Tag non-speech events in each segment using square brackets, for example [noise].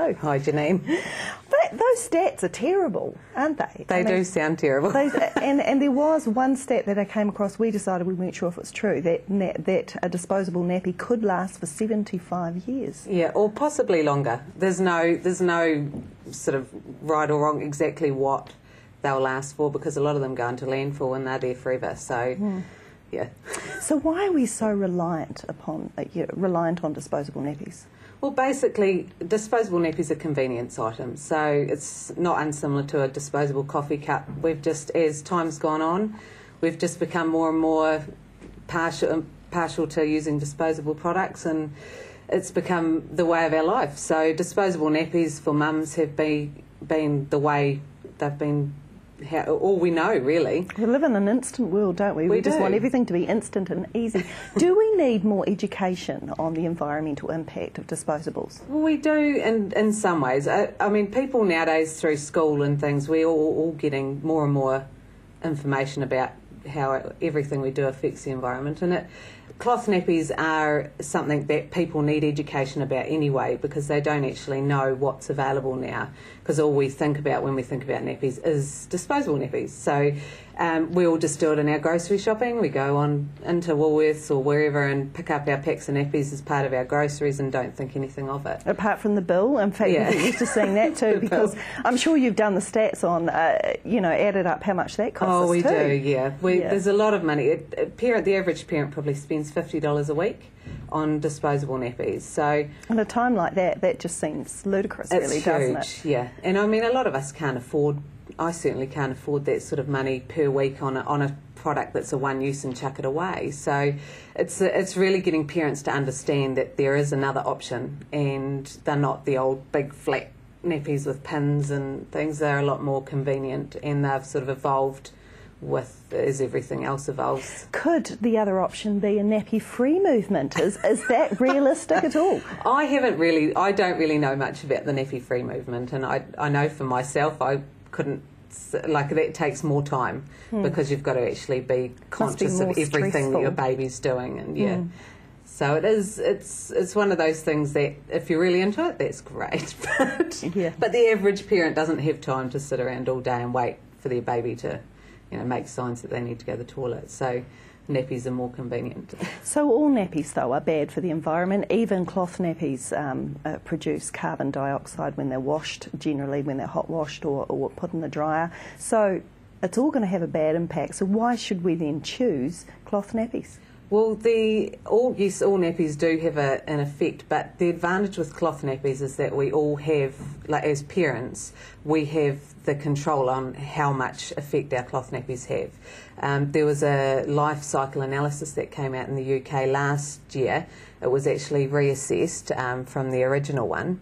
Oh, hi, Janine. But those stats are terrible, aren't they? They I mean, do sound terrible. [laughs] And, and there was one stat that I came across. We decided we weren't sure if it was true that that a disposable nappy could last for 75 years. Yeah, or possibly longer. There's no there's no sort of right or wrong exactly what they'll last for because a lot of them go into landfill and they're there forever. So. Mm. Yeah. So why are we so reliant upon uh, you know, reliant on disposable nappies? Well, basically, disposable nappies are convenience items, so it's not unsimilar to a disposable coffee cup. We've just, as time's gone on, we've just become more and more partial, partial to using disposable products, and it's become the way of our life. So, disposable nappies for mums have be, been the way they've been how, all we know, really. We live in an instant world, don't we? We, we just want everything to be instant and easy. [laughs] do we need more education on the environmental impact of disposables? Well, we do in, in some ways. I, I mean, people nowadays through school and things, we're all, all getting more and more information about how everything we do affects the environment. And it, cloth nappies are something that people need education about anyway because they don't actually know what's available now. Because all we think about when we think about nappies is disposable nappies. So um, we all just do it in our grocery shopping. We go on into Woolworths or wherever and pick up our packs and nappies as part of our groceries and don't think anything of it. Apart from the bill, in fact, yeah. you're used to seeing that [laughs] too because I'm sure you've done the stats on, uh, you know, added up how much that costs. Oh, we too. do, yeah. We, yeah. There's a lot of money. It, parent, the average parent probably spends fifty dollars a week on disposable nappies. So, at a time like that, that just seems ludicrous, really, huge, doesn't it? Yeah, and I mean, a lot of us can't afford I certainly can't afford that sort of money per week on a, on a product that's a one use and chuck it away. So it's it's really getting parents to understand that there is another option and they're not the old big flat nappies with pins and things. They're a lot more convenient and they've sort of evolved with as everything else evolves. Could the other option be a nappy free movement? Is is that [laughs] realistic at all? I haven't really I don't really know much about the nappy free movement and I I know for myself I couldn't like that takes more time hmm. because you've got to actually be conscious be of everything stressful. that your baby's doing and yeah hmm. so it is it's it's one of those things that if you're really into it that's great [laughs] but yeah. but the average parent doesn't have time to sit around all day and wait for their baby to you know make signs that they need to go to the toilet so nappies are more convenient. [laughs] So all nappies, though, are bad for the environment. Even cloth nappies um, uh, produce carbon dioxide when they're washed, generally when they're hot washed or, or put in the dryer. So it's all going to have a bad impact. So why should we then choose cloth nappies? Well, the all yes, all nappies do have a, an effect, but the advantage with cloth nappies is that we all have, like as parents, we have the control on how much effect our cloth nappies have. Um, there was a life cycle analysis that came out in the UK last year. It was actually reassessed um, from the original one,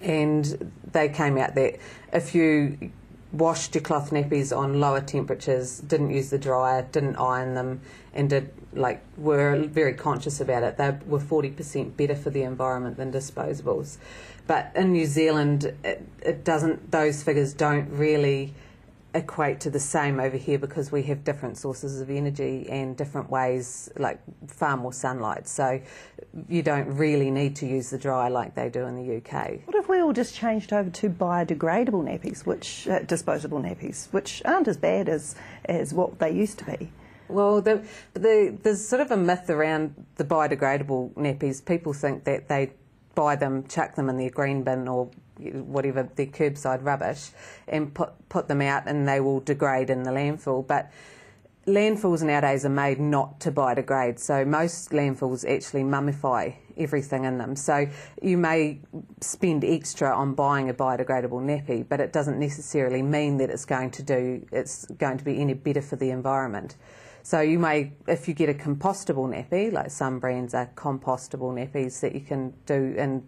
and they came out that if you washed your cloth nappies on lower temperatures, didn't use the dryer, didn't iron them, and did like were very conscious about it. They were forty percent better for the environment than disposables. But in New Zealand, it, it doesn't. Those figures don't really equate to the same over here because we have different sources of energy and different ways, like far more sunlight. So you don't really need to use the dryer like they do in the UK. What if we all just changed over to biodegradable nappies, which uh, disposable nappies, which aren't as bad as as what they used to be? Well, the, the, there's sort of a myth around the biodegradable nappies. People think that they buy them, chuck them in their green bin or whatever their curbside rubbish, and put put them out, and they will degrade in the landfill. But landfills nowadays are made not to biodegrade, so most landfills actually mummify everything in them. So you may spend extra on buying a biodegradable nappy, but it doesn't necessarily mean that it's going to do it's going to be any better for the environment. So you may, if you get a compostable nappy, like some brands are compostable nappies that you can do and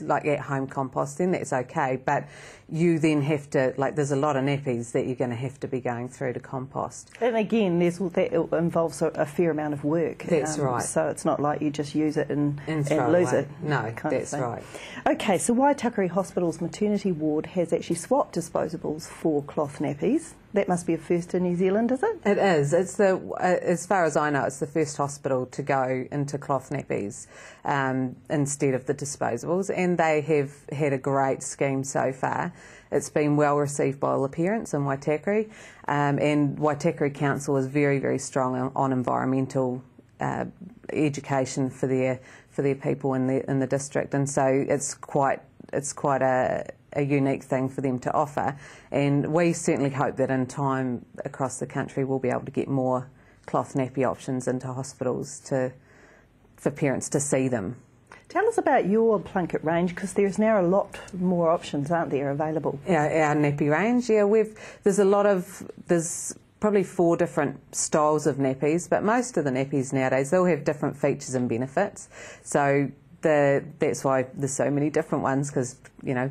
like at home composting, that's okay. But you then have to, like, there's a lot of nappies that you're going to have to be going through to compost. And again, there's, that involves a, a fair amount of work. That's um, right. So it's not like you just use it and, and, and lose away. it. No, that's right. Okay, so Waitakere Hospital's maternity ward has actually swapped disposables for cloth nappies. That must be a first in New Zealand, is it? It is. It's the, uh, as far as I know, it's the first hospital to go into cloth nappies um, instead of the disposables, and they have had a great scheme so far. It's been well received by all the parents in Waitakere, um, and Waitakere Council is very, very strong on, on environmental uh, education for their for their people in the in the district, and so it's quite it's quite a, a unique thing for them to offer. And we certainly hope that in time across the country we'll be able to get more cloth nappy options into hospitals to for parents to see them. Tell us about your Plunket range because there's now a lot more options, aren't there, available? Our, our nappy range, yeah, we've there's a lot of there's probably four different styles of nappies, but most of the nappies nowadays they'll have different features and benefits. So the, that's why there's so many different ones because you know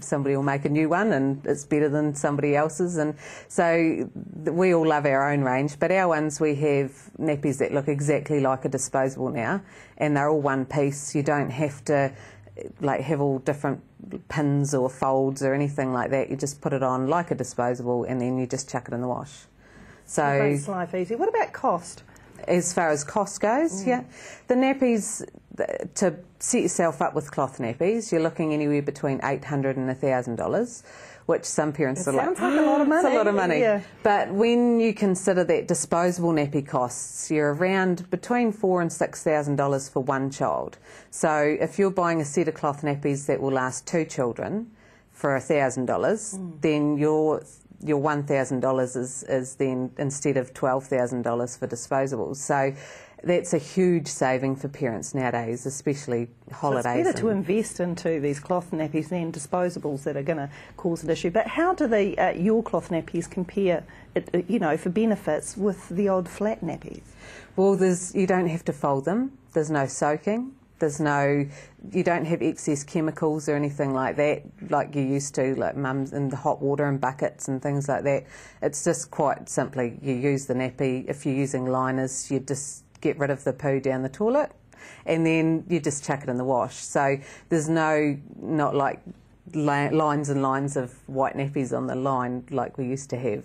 somebody will make a new one and it's better than somebody else's. And so we all love our own range but our ones we have nappies that look exactly like a disposable now and they're all one piece. You don't have to eh, like have all different pins or folds or anything like that. You just put it on like a disposable and then you just chuck it in the wash. So makes life easy. What about cost as far as cost goes, mm. yeah. The nappies, to set yourself up with cloth nappies, you're looking anywhere between 800 and $1,000 which some parents it are like, like a lot of money. It's a lot of money. Yeah. But when you consider that disposable nappy costs, you're around between four and six thousand dollars for one child. So if you're buying a set of cloth nappies that will last two children for thousand dollars, mm. then you're your $1,000 is, is then instead of $12,000 for disposables. So that's a huge saving for parents nowadays, especially holidays. So it's better to invest into these cloth nappies than disposables that are going to cause an issue. But how do the, uh, your cloth nappies compare, you know, for benefits with the old flat nappies? Well, there's, you don't have to fold them. There's no soaking. There's no, you don't have excess chemicals or anything like that, like you used to, like mums in the hot water and buckets and things like that. It's just quite simply you use the nappy. If you're using liners, you just get rid of the poo down the toilet, and then you just chuck it in the wash. So there's no, not like lines and lines of white nappies on the line like we used to have.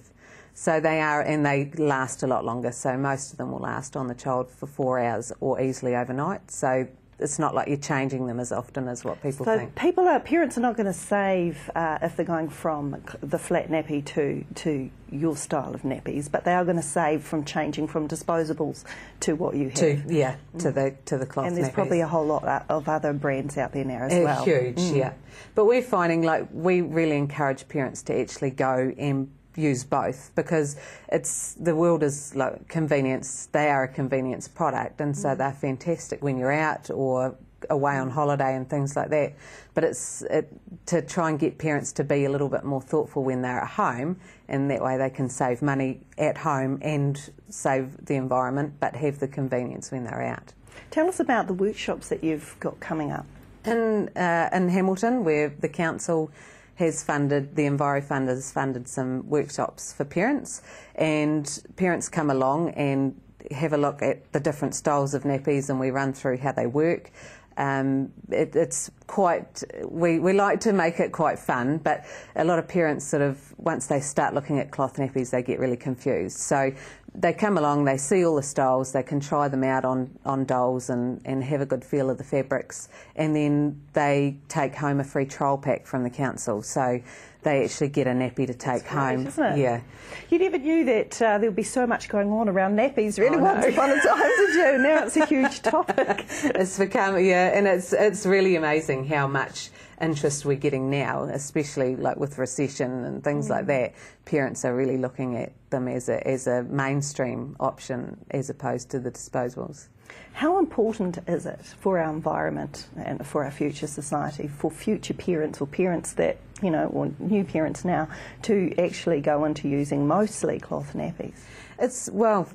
So they are, and they last a lot longer. So most of them will last on the child for four hours or easily overnight. So it's not like you're changing them as often as what people so think. people are parents are not going to save uh, if they're going from the flat nappy to to your style of nappies, but they are going to save from changing from disposables to what you have. To, yeah, to the to the cloth. And there's nappies. probably a whole lot of other brands out there now as uh, well. Huge, mm. yeah. But we're finding like we really encourage parents to actually go and use both because it's the world is like convenience. They are a convenience product, and so mm. they're fantastic when you're out or away on holiday and things like that. But it's it, to try and get parents to be a little bit more thoughtful when they're at home, and that way they can save money at home and save the environment, but have the convenience when they're out. Tell us about the workshops that you've got coming up. In uh, in Hamilton, where the council has funded, the Enviro Fund has funded some workshops for parents, and parents come along and have a look at the different styles of nappies and we run through how they work. Um, it, it's quite, we, we like to make it quite fun, but a lot of parents sort of, once they start looking at cloth nappies, they get really confused. So they come along, they see all the styles, they can try them out on, on dolls and, and have a good feel of the fabrics, and then they take home a free trial pack from the council. So they actually get a nappy to take That's home. Great, yeah. You never knew that uh, there would be so much going on around nappies really oh, once no. upon [laughs] a time, did you? Now it's a huge [laughs] topic. it's become, yeah, and it's, it's really amazing how much interest we're getting now, especially like with recession and things mm. like that. Parents are really looking at them as a, as a mainstream option as opposed to the disposables. How important is it for our environment and for our future society, for future parents or parents that, you know, or new parents now, to actually go into using mostly cloth nappies? It's, well,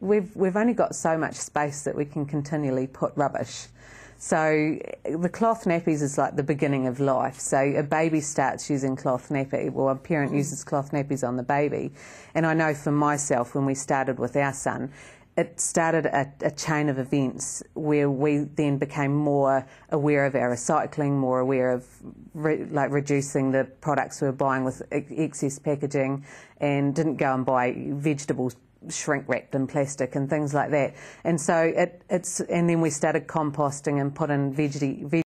we've, we've only got so much space that we can continually put rubbish. So the cloth nappies is like the beginning of life. So a baby starts using cloth nappy, or a parent mm. uses cloth nappies on the baby. And I know for myself, when we started with our son, it started a, a, chain of events where we then became more aware of our recycling, more aware of re, like reducing the products we were buying with excess packaging, and didn't go and buy vegetables shrink wrapped in plastic and things like that. And so it, it's and then we started composting and put in veggie